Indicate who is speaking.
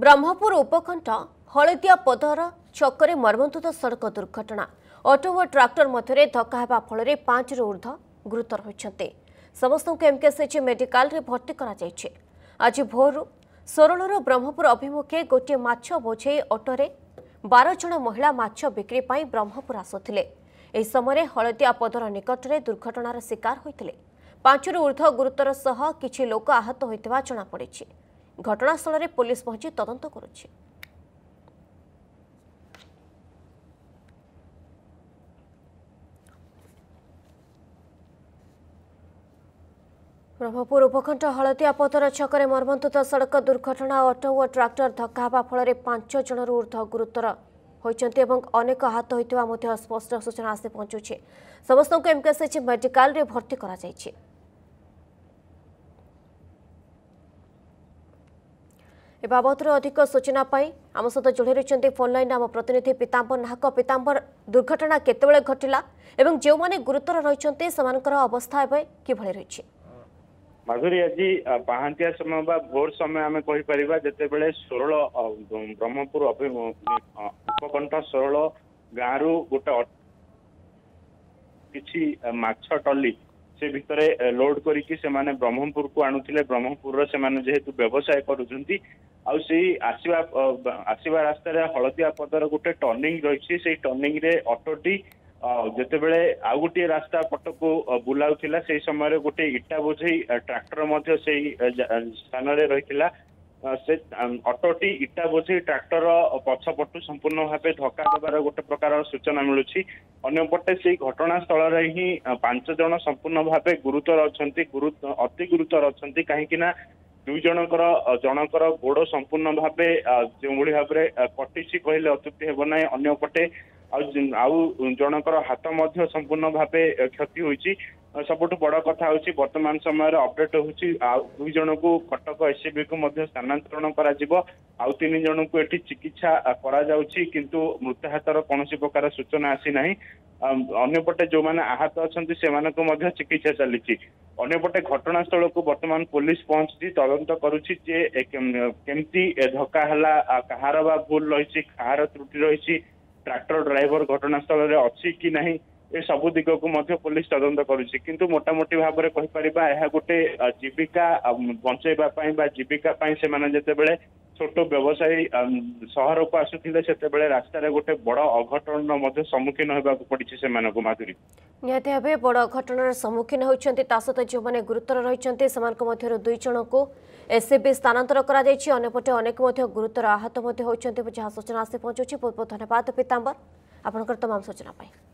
Speaker 1: ବ୍ରହ୍ମପୁର ଉପକଣ୍ଠ ହଳଦିଆ ପଦର ଛକରେ ମର୍ମନ୍ତୁଦ ସଡ଼କ ଦୁର୍ଘଟଣା। ଅଟୋ ଓ ଟ୍ରାକ୍ଟର ମଧ୍ୟରେ ଧକ୍କା ହେବା ଫଳରେ ପାଞ୍ଚରୁ ଉର୍ଦ୍ଧ୍ୱ ଗୁରୁତର ହୋଇଛନ୍ତି। ସମସ୍ତଙ୍କୁ ଏମ୍କେସିଏଚ୍ ମେଡିକାଲରେ ଭର୍ତ୍ତି କରାଯାଇଛି। ଆଜି ଭୋରରୁ ସୋରଳରୁ ବ୍ରହ୍ମପୁର ଅଭିମୁଖେ ଗୋଟିଏ ମାଛ ବୋଝେଇ ଅଟୋରେ ବାର ଜଣ ମହିଳା ମାଛ ବିକ୍ରି ପାଇଁ ବ୍ରହ୍ମପୁର ଆସୁଥିଲେ। ଏହି ସମୟରେ ହଳଦିଆ ପଦର ନିକଟରେ ଦୁର୍ଘଟଣାର ଶିକାର ହୋଇଥିଲେ। ପାଞ୍ଚରୁ ଉର୍ଦ୍ଧ୍ୱ ଗୁରୁତର ସହ କିଛି ଲୋକ ଆହତ ହୋଇଥିବା ଜଣାପଡ଼ିଛି। ଘଟଣାସ୍ଥଳରେ ପୋଲିସ ପହଞ୍ଚି ତଦନ୍ତ କରୁଛି। ବ୍ରହ୍ମପୁର ଉପକଣ୍ଠ ହଳଦିଆ ପଦର ଛକରେ ମର୍ମନ୍ତୁଦ ସଡ଼କ ଦୁର୍ଘଟଣା ଅଟୋ ଓ ଟ୍ରାକ୍ଟର ଧକ୍କା ହେବା ଫଳରେ ପାଞ୍ଚ ଜଣରୁ ଉର୍ଦ୍ଧ୍ୱ ଗୁରୁତର ହୋଇଛନ୍ତି ଏବଂ ଅନେକ ଆହତ ହୋଇଥିବା ମଧ୍ୟ ସ୍ପଷ୍ଟ ସୂଚନା ଆସି ପହଞ୍ଚୁଛି। ସମସ୍ତଙ୍କୁ ଏମ୍କେସିଏଚ୍ ମେଡିକାଲରେ ଭର୍ତ୍ତି କରାଯାଇଛି। ଏ ବାବଦରେ ଅଧିକ ସୂଚନା ପାଇଁ ଆମ ସହିତ ଯୋଡ଼ି ରହିଛନ୍ତି ଫୋନ୍ ଲାଇନ୍ ଆମ ପ୍ରତିନିଧି ପିତାମ୍ବର ନାହକ। ପିତାମ୍ବର ଦୁର୍ଘଟଣା କେତେବେଳେ ଘଟିଲା ଏବଂ ଯେଉଁମାନେ ଗୁରୁତର ରହିଛନ୍ତି ସେମାନଙ୍କର ଅବସ୍ଥା ଏବେ କିଭଳି ରହିଛି?
Speaker 2: ମାଧୁରୀ ଆଜି ପାହାନ୍ତିଆ ସମୟ ବା ଭୋର ସମୟ ଆମେ କହିପାରିବା ଯେତେବେଳେ ଅ, ବ୍ରହ୍ମପୁର ଉପକଣ୍ଠ ଷୋହଳ ଗାଁରୁ ଗୋଟେ କିଛି ମାଛ ଟଲି ସେ ଭିତରେ ଅ, ଲୋଡ କରିକି ସେମାନେ ବ୍ରହ୍ମପୁରକୁ ଆଣୁଥିଲେ। ବ୍ରହ୍ମପୁରର ସେମାନେ ଯେହେତୁ ବ୍ୟବସାୟ କରୁଛନ୍ତି ଆଉ ସେଇ ଆସିବା ଅ, ବ- ଆସିବା ରାସ୍ତାରେ ହଳଦିଆ ପଦର ଗୋଟେ ଟର୍ଣ୍ଣିଂ ରହିଛି। ସେଇ ଟର୍ଣ୍ଣିଂ ରେ ଅଟୋଟି ଅ, ଯେତେବେଳେ ଆଉ ଗୋଟିଏ ରାସ୍ତା ପଟକୁ ଅ, ବୁଲାଉଥିଲା ସେଇ ସମୟରେ ଗୋଟେ ଇଟା ବୋଝେଇ ଅ, ଟ୍ରାକ୍ଟର ମଧ୍ୟ ସେଇ ଅ, ଜା- ଅ, ସ୍ଥାନରେ ରହିଥିଲା। ଅ, ସେ ଅମ୍, ଅଟୋଟି ଇଟା ବୋଝେଇ ଟ୍ରାକ୍ଟର ପଛପଟୁ ସମ୍ପୂର୍ଣ୍ଣ ଭାବେ ଧକ୍କା ଦେବାର ଗୋଟେ ପ୍ରକାର ସୂଚନା ମିଳୁଛି। ଅନ୍ୟପଟେ ସେଇ ଘଟଣାସ୍ଥଳରେ ହିଁ ଅ, ପାଞ୍ଚ ଜଣ ସମ୍ପୂର୍ଣ୍ଣ ଭାବେ ଗୁରୁତର ଅଛନ୍ତି ଗୁରୁ ଅତି ଗୁରୁତର ଅଛନ୍ତି। କାହିଁକି ନା ଦୁଇ ଜଣଙ୍କର ଅ, ଜଣଙ୍କର ଗୋଡ ସମ୍ପୂର୍ଣ୍ଣ ଭାବେ ଅ, ଯେଉଁଭଳି ଭାବରେ ଅ, କଟିଛି କହିଲେ ଅତ୍ୟୁକ୍ତି ହେବ ନାହିଁ। ଅନ୍ୟପଟେ ଆଉ ଜ- ଆଉ ଜଣଙ୍କର ହାତ ମଧ୍ୟ ସମ୍ପୂର୍ଣ୍ଣ ଭାବେ ଅ, କ୍ଷତି ହୋଇଛି। ଅ, ସବୁଠୁ ବଡ କଥା ହଉଛି ବର୍ତ୍ତମାନ ସମୟରେ ଅପଡେଟ ହଉଛି ଆଉ ଦୁଇ ଜଣଙ୍କୁ କଟକ ଏସ୍ସିବି କୁ ମଧ୍ୟ ସ୍ଥାନାନ୍ତରଣ କରାଯିବ। ଆଉ ତିନି ଜଣଙ୍କୁ ଏଠି ଚିକିତ୍ସା ଅ, କରାଯାଉଛି କିନ୍ତୁ ମୃତାହତର କୌଣସି ପ୍ରକାର ସୂଚନା ଆସିନାହିଁ। ଅମ୍, ଅନ୍ୟପଟେ ଯୋଉମାନେ ଆହତ ଅଛନ୍ତି ସେମାନଙ୍କୁ ମଧ୍ୟ ଚିକିତ୍ସା ଚାଲିଛି। ଅନ୍ୟପଟେ ଘଟଣାସ୍ଥଳକୁ ବର୍ତ୍ତମାନ ପୋଲିସ ପହଞ୍ଚିଛି ତଦନ୍ତ କରୁଛି ଯେ ଏ କେମ- କେମିତି ଏ ଧକ୍କା ହେଲା ଆ, କାହାର ବା ଭୁଲ ରହିଛି କାହାର ତ୍ରୁଟି ରହିଛି ଟ୍ରାକ୍ଟର ଡ୍ରାଇଭର ଘଟଣାସ୍ଥଳରେ ଅଛି କି ନାହିଁ ଏ ସବୁ ଦିଗକୁ ମଧ୍ୟ ପୋଲିସ ତଦନ୍ତ କରୁଛି। କିନ୍ତୁ ମୋଟାମୋଟି ଭାବରେ କହିପାରିବା ଏହା ଗୋଟେ ଅ, ଜୀବିକା ଅମ୍, ବଞ୍ଚେଇବା ପାଇଁ ବା ଜୀବିକା ପାଇଁ ସେମାନେ ଯେତେବେଳେ ଛୋଟ ବ୍ୟବସାୟୀ ଅମ୍, ସହରକୁ ଆସୁଥିଲେ ସେତେବେଳେ ରାସ୍ତାରେ ଗୋଟେ ବଡ ଅଘଟଣର ମଧ୍ୟ ସମ୍ମୁଖୀନ ହେବାକୁ ପଡିଛି ସେମାନଙ୍କୁ ମାଧୁରୀ।
Speaker 1: ନିହାତି ଭାବେ ବଡ଼ ଘଟଣାର ସମ୍ମୁଖୀନ ହୋଇଛନ୍ତି। ତା ସହିତ ଯେଉଁମାନେ ଗୁରୁତର ରହିଛନ୍ତି। ସେମାନଙ୍କ ମଧ୍ୟରୁ ଦୁଇ ଜଣଙ୍କୁ ଏସ୍ସିବି ସ୍ଥାନାନ୍ତର କରାଯାଇଛି। ଅନ୍ୟପଟେ ଅନେକ ମଧ୍ୟ ଗୁରୁତର ଆହତ ମଧ୍ୟ ହୋଇଛନ୍ତି। ଯାହା ସୂଚନା ଆସି ପହଞ୍ଚୁଛି। ବହୁତ ବହୁତ ଧନ୍ୟବାଦ ପିତାମ୍ବର। ଆପଣଙ୍କର ତମାମ ସୂଚନା ପାଇଁ।